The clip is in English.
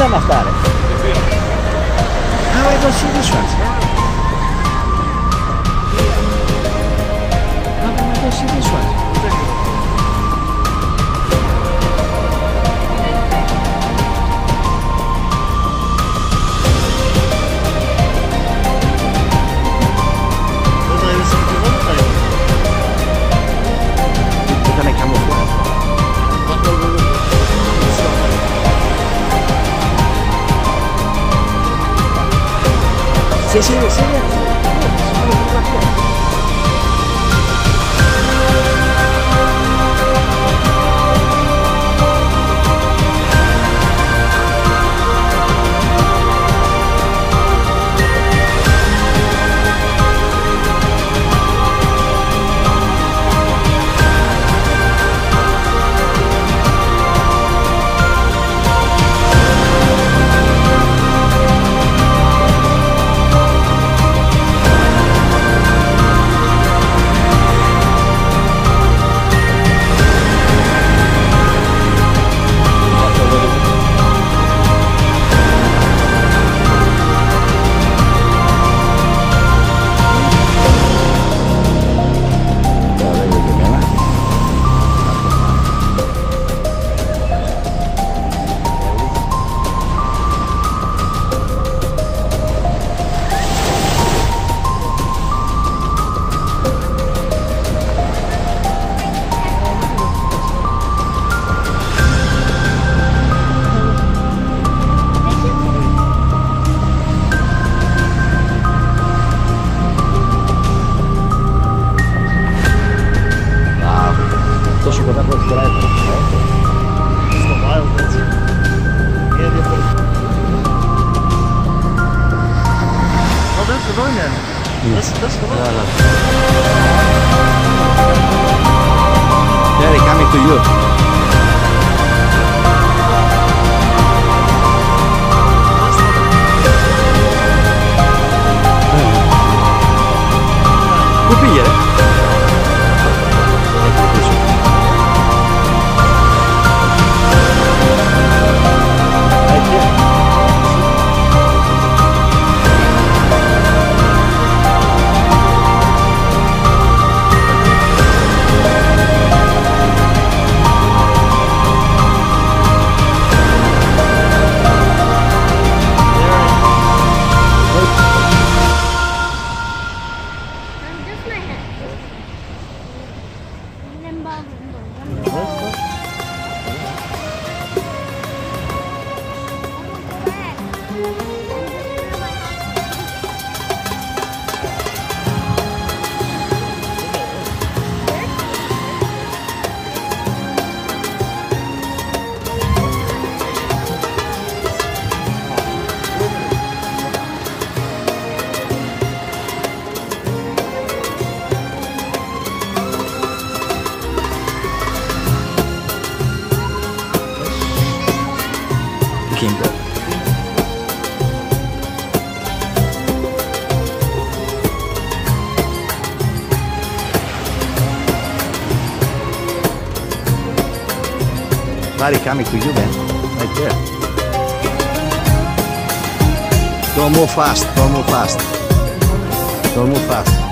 vogliamo stare? How I don't see this one? 这是一个新 To jest to jest wojnę. Yeah, they coming to you. Puoi pigliare? Just Kimbo. Vari coming to you, man. Right there. Don't move fast. Don't move fast. Don't move fast.